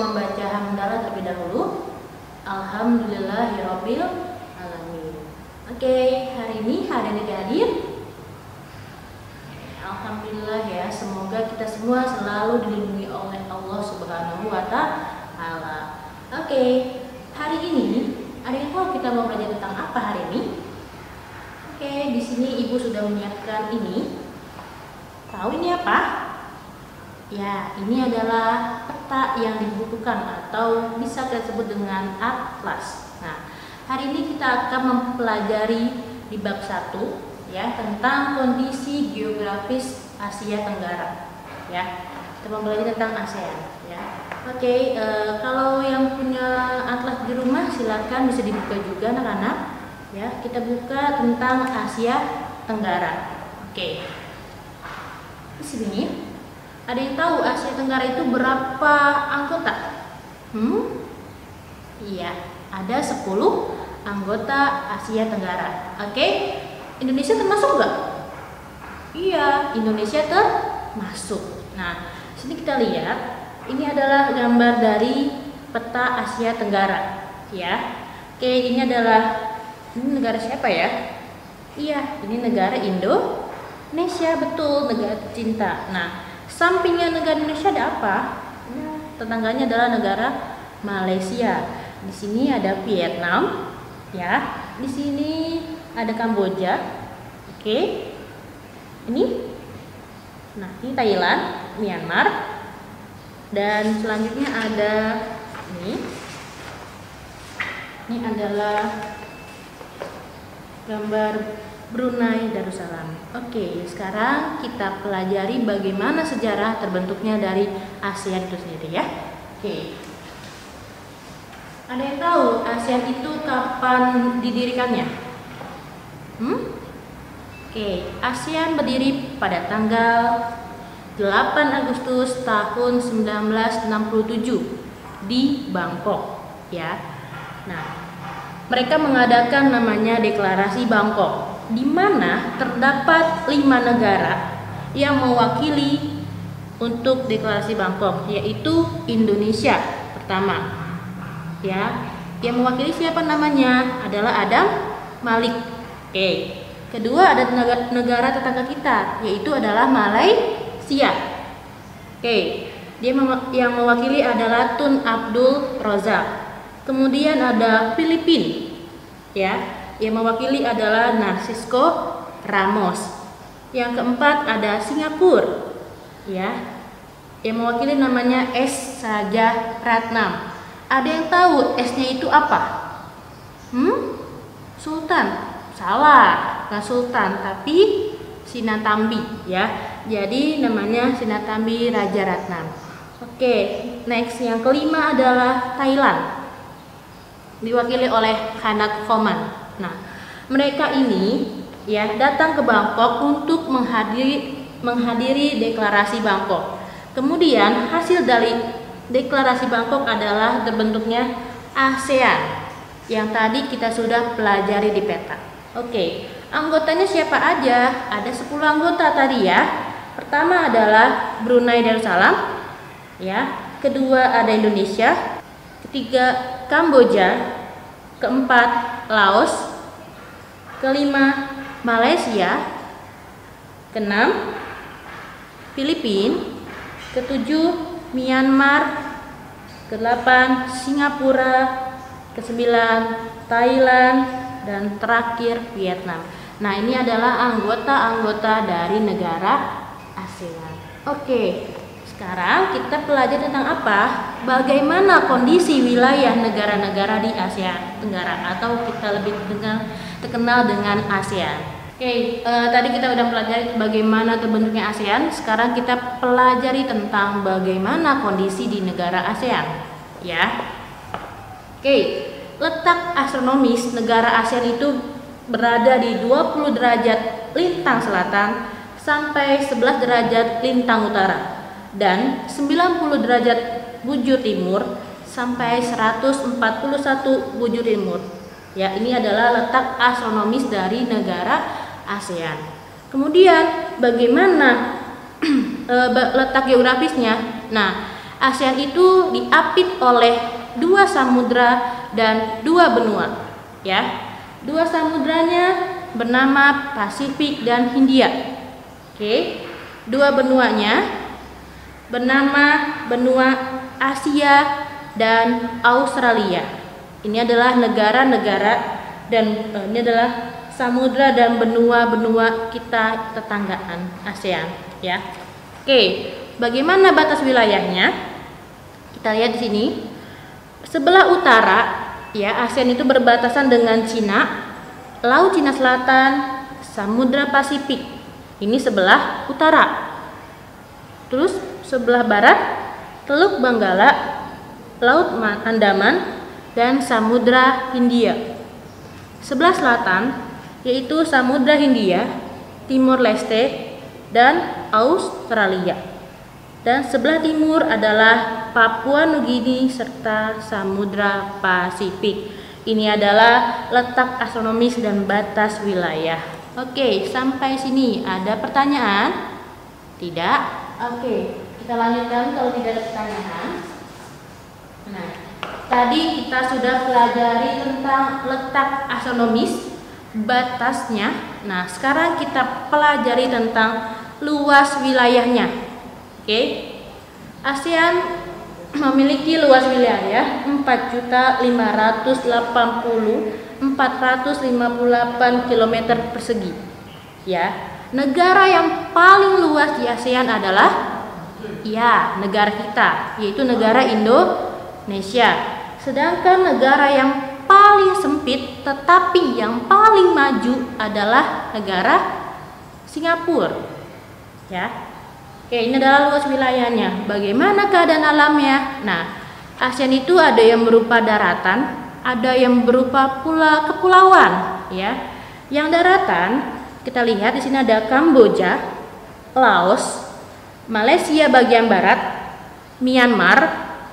membaca hamdalah terlebih dahulu. Alhamdulillahirabbil alamin. Oke, hari ini hari ini hadir. Alhamdulillah ya, semoga kita semua selalu dilindungi oleh Allah Subhanahu wa taala. Oke, hari ini ada yang tahu kita mau belajar tentang apa hari ini? Oke, di sini Ibu sudah menyiapkan ini. Tahu ini apa? Ya, ini adalah peta yang dibutuhkan atau bisa kita sebut dengan atlas. Nah, hari ini kita akan mempelajari di bab 1 ya tentang kondisi geografis Asia Tenggara. Ya, kita mempelajari tentang ASEAN ya. Oke, e, kalau yang punya atlas di rumah silakan bisa dibuka juga anak-anak. Ya, kita buka tentang Asia Tenggara. Oke. Di sini ada yang tahu Asia Tenggara itu berapa anggota? Hmm? Iya, ada 10 anggota Asia Tenggara. Oke, Indonesia termasuk nggak? Iya, Indonesia termasuk. Nah, sini kita lihat, ini adalah gambar dari peta Asia Tenggara. Ya, oke, ini adalah ini negara siapa ya? Iya, ini negara Indonesia betul, negara cinta. Nah, Sampingnya negara Indonesia ada apa? Nah, tetangganya adalah negara Malaysia. Di sini ada Vietnam, ya. Di sini ada Kamboja. Oke. Ini Nah, ini Thailand, Myanmar. Dan selanjutnya ada ini. Ini adalah gambar Brunei Darussalam. Oke, sekarang kita pelajari bagaimana sejarah terbentuknya dari ASEAN itu sendiri ya. Oke. Ada yang tahu ASEAN itu kapan didirikannya? Hmm? Oke, ASEAN berdiri pada tanggal 8 Agustus tahun 1967 di Bangkok, ya. Nah, mereka mengadakan namanya Deklarasi Bangkok di mana terdapat lima negara yang mewakili untuk deklarasi Bangkok yaitu Indonesia pertama. Ya yang mewakili siapa namanya? Adalah Adam Malik. Oke. Kedua ada negara, tetangga kita yaitu adalah Malaysia. Oke. Dia yang mewakili adalah Tun Abdul Rozak. Kemudian ada Filipina. Ya yang mewakili adalah Narcisco Ramos. Yang keempat ada Singapura. Ya. Yang mewakili namanya S Saja Ratnam. Ada yang tahu S-nya itu apa? Hmm? Sultan. Salah, bukan Sultan, tapi Sinatambi ya. Jadi namanya Sinatambi Raja Ratnam. Oke, next yang kelima adalah Thailand. Diwakili oleh Hanat Khoman. Nah, mereka ini ya datang ke Bangkok untuk menghadiri menghadiri deklarasi Bangkok. Kemudian hasil dari deklarasi Bangkok adalah terbentuknya ASEAN yang tadi kita sudah pelajari di peta. Oke, anggotanya siapa aja? Ada 10 anggota tadi ya. Pertama adalah Brunei Darussalam, ya. Kedua ada Indonesia, ketiga Kamboja, keempat Laos, kelima Malaysia, keenam Filipina, ketujuh Myanmar, kedelapan Singapura, kesembilan Thailand, dan terakhir Vietnam. Nah, ini adalah anggota-anggota dari negara ASEAN. Oke, sekarang kita pelajari tentang apa? Bagaimana kondisi wilayah negara-negara di Asia Tenggara atau kita lebih dengan terkenal dengan ASEAN. Oke, uh, tadi kita udah pelajari bagaimana terbentuknya ASEAN. Sekarang kita pelajari tentang bagaimana kondisi di negara ASEAN, ya. Oke, letak astronomis negara ASEAN itu berada di 20 derajat lintang selatan sampai 11 derajat lintang utara dan 90 derajat bujur timur sampai 141 bujur timur. Ya, ini adalah letak astronomis dari negara ASEAN. Kemudian bagaimana e, letak geografisnya? Nah, ASEAN itu diapit oleh dua samudra dan dua benua. Ya, dua samudranya bernama Pasifik dan Hindia. Oke, dua benuanya bernama benua Asia dan Australia. Ini adalah negara-negara dan uh, ini adalah samudra dan benua-benua kita tetanggaan ASEAN ya. Oke, bagaimana batas wilayahnya? Kita lihat di sini. Sebelah utara ya ASEAN itu berbatasan dengan Cina, Laut Cina Selatan, Samudra Pasifik. Ini sebelah utara. Terus sebelah barat Teluk Benggala, Laut Andaman dan Samudra Hindia. Sebelah selatan yaitu Samudra Hindia, Timur Leste, dan Australia. Dan sebelah timur adalah Papua Nugini serta Samudra Pasifik. Ini adalah letak astronomis dan batas wilayah. Oke, sampai sini ada pertanyaan? Tidak? Oke, kita lanjutkan kalau tidak ada pertanyaan. Nah, tadi kita sudah pelajari tentang letak astronomis batasnya. Nah, sekarang kita pelajari tentang luas wilayahnya. Oke. ASEAN memiliki luas wilayah 4.580.458 km persegi. Ya, negara yang paling luas di ASEAN adalah ya, negara kita, yaitu negara Indonesia. Sedangkan negara yang paling sempit tetapi yang paling maju adalah negara Singapura. Ya. Oke, ini adalah luas wilayahnya. Bagaimana keadaan alamnya? Nah, ASEAN itu ada yang berupa daratan, ada yang berupa pula kepulauan, ya. Yang daratan kita lihat di sini ada Kamboja, Laos, Malaysia bagian barat, Myanmar,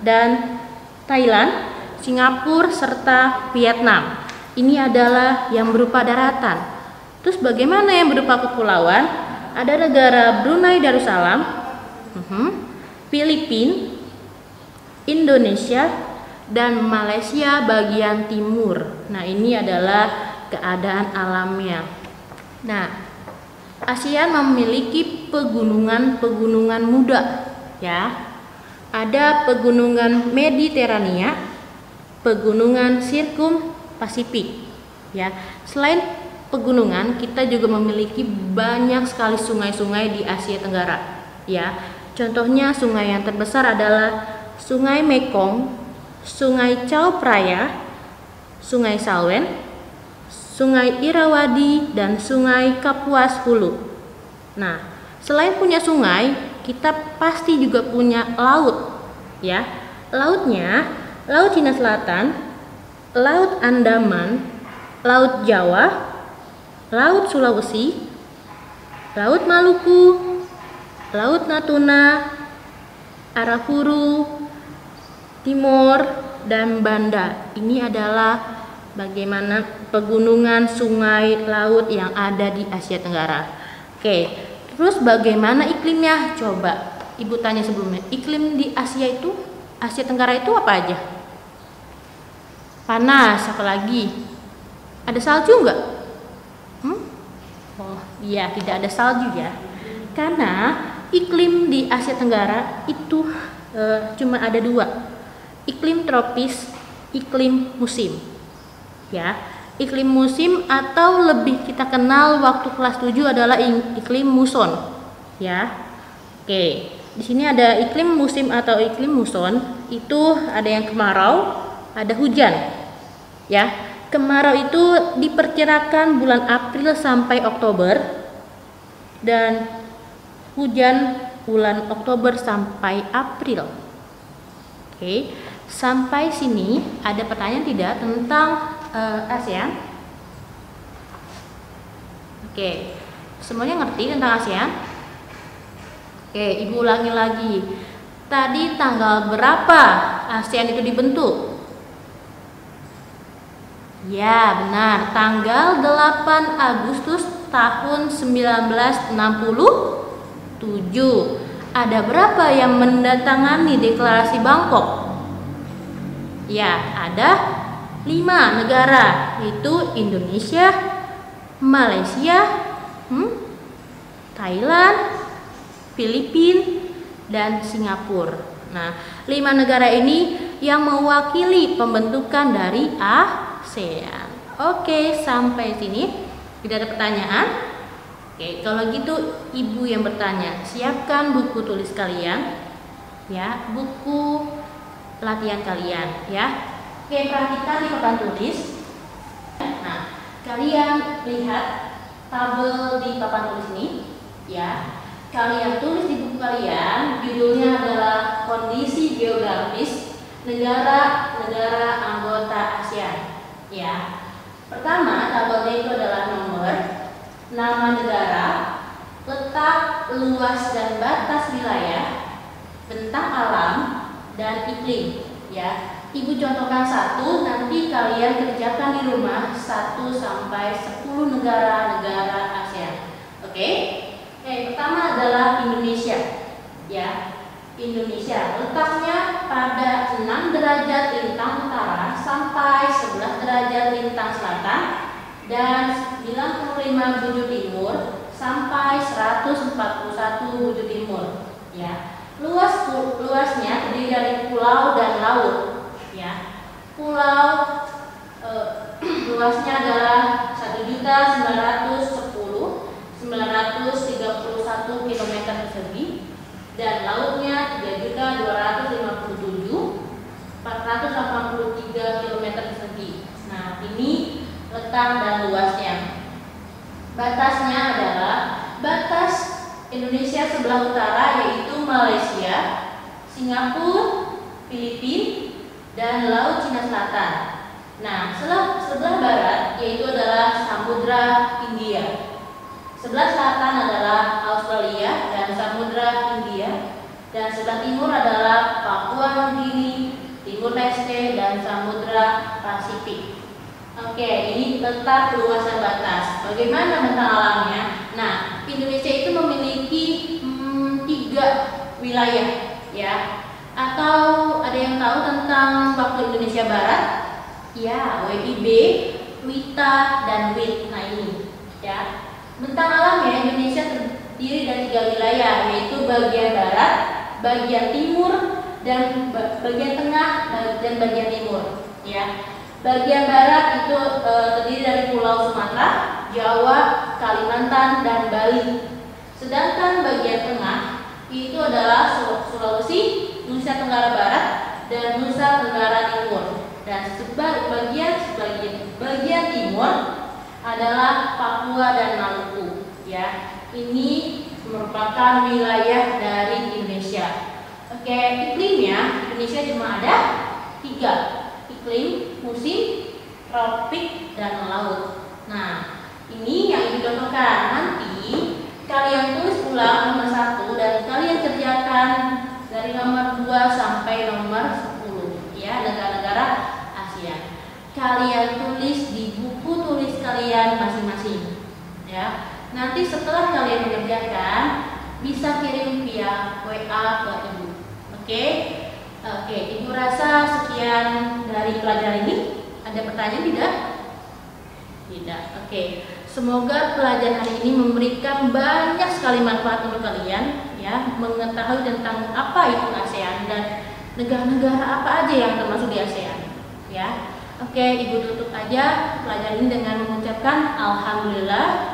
dan Thailand Singapura serta Vietnam. Ini adalah yang berupa daratan. Terus bagaimana yang berupa kepulauan? Ada negara Brunei Darussalam, uh Filipina, Indonesia, dan Malaysia bagian timur. Nah, ini adalah keadaan alamnya. Nah, ASEAN memiliki pegunungan-pegunungan muda, ya. Ada pegunungan Mediterania, pegunungan Sirkum Pasifik. Ya, selain pegunungan, kita juga memiliki banyak sekali sungai-sungai di Asia Tenggara. Ya, contohnya sungai yang terbesar adalah Sungai Mekong, Sungai Chao Phraya, Sungai Salwen, Sungai Irawadi, dan Sungai Kapuas Hulu. Nah, selain punya sungai, kita pasti juga punya laut. Ya, lautnya Laut Cina Selatan, Laut Andaman, Laut Jawa, Laut Sulawesi, Laut Maluku, Laut Natuna, Arafuru, Timur, dan Banda. Ini adalah bagaimana pegunungan sungai laut yang ada di Asia Tenggara. Oke, terus bagaimana iklimnya? Coba Ibu tanya sebelumnya, iklim di Asia itu Asia Tenggara itu apa aja? Panas, apalagi? Ada salju enggak? Hmm? Oh iya, tidak ada salju ya. Karena iklim di Asia Tenggara itu uh, cuma ada dua. Iklim tropis, iklim musim. Ya, iklim musim atau lebih kita kenal waktu kelas 7 adalah iklim muson. Ya. Oke, di sini ada iklim musim atau iklim muson. Itu ada yang kemarau, ada hujan. Ya, kemarau itu diperkirakan bulan April sampai Oktober dan hujan bulan Oktober sampai April. Oke, sampai sini ada pertanyaan tidak tentang uh, ASEAN? Oke, semuanya ngerti tentang ASEAN? Oke, ibu ulangi lagi. Tadi tanggal berapa ASEAN itu dibentuk? Ya, benar. Tanggal 8 Agustus tahun 1967. ada berapa yang mendatangani deklarasi Bangkok? Ya, ada lima negara, yaitu Indonesia, Malaysia, hmm, Thailand, Filipina, dan Singapura. Nah, lima negara ini yang mewakili pembentukan dari ASEAN. Oke, sampai sini tidak ada pertanyaan. Oke, kalau gitu ibu yang bertanya, siapkan buku tulis kalian, ya, buku latihan kalian, ya. Oke, perhatikan di papan tulis. Nah, kalian lihat tabel di papan tulis ini, ya. Kalian tulis di buku kalian, judulnya adalah kondisi geografis negara-negara anggota ASEAN, ya. Pertama, tabelnya itu adalah nomor, nama negara, letak, luas dan batas wilayah, bentang alam, dan iklim. Ya, ibu contohkan satu, nanti kalian kerjakan di rumah satu sampai sepuluh negara-negara ASEAN. Oke? Oke, pertama adalah Indonesia. Ya, Indonesia letaknya pada 6 derajat lintang utara sampai 11 derajat lintang selatan dan 95 bujur timur sampai 141 bujur timur ya luas luasnya terdiri dari pulau dan laut pulau eh, luasnya adalah 1.910 931 km persegi dan lautnya 3.257 483 km persegi. Nah, ini letak dan luasnya. Batasnya adalah batas Indonesia sebelah utara yaitu Malaysia, Singapura, Filipina, dan Laut Cina Selatan. Nah, sebelah, sebelah barat yaitu adalah Samudra India. Sebelah selatan adalah Australia dan Samudra India dan sebelah timur adalah Papua Nugini, Timur Leste dan Samudra Pasifik. Oke, ini letak luasan batas. Bagaimana tentang alamnya? Nah, Indonesia itu memiliki hmm, tiga wilayah, ya. Atau tahu tentang waktu Indonesia Barat? Ya, WIB, WITA, dan WIT. Nah ini, ya. Bentang alamnya Indonesia terdiri dari tiga wilayah yaitu bagian barat, bagian timur, dan bagian tengah dan bagian timur. Ya, bagian barat itu e, terdiri dari Pulau Sumatera, Jawa, Kalimantan, dan Bali. Sedangkan bagian tengah itu adalah Sulawesi, Nusa Tenggara Barat, dan Nusa Tenggara Timur. Dan sebagian sebagian bagian timur adalah Papua dan Maluku ya. Ini merupakan wilayah dari Indonesia. Oke, iklimnya Indonesia cuma ada tiga iklim musim tropik dan laut. Nah, ini yang dicontohkan nanti kalian tulis ulang nomor satu dan kalian kerjakan dari nomor 2 sampai nomor 10 ya negara-negara Asia. Kalian tulis di buku tulis kalian masing-masing. Ya. Nanti setelah kalian mengerjakan bisa kirim via WA ke Ibu. Oke? Oke, Ibu rasa sekian dari pelajaran ini. Ada pertanyaan tidak? Tidak. Oke. Semoga pelajaran hari ini memberikan banyak sekali manfaat untuk kalian ya, mengetahui tentang apa itu ASEAN dan negara-negara apa aja yang termasuk di ASEAN ya. Oke, Ibu tutup aja pelajaran ini dengan mengucapkan Alhamdulillah.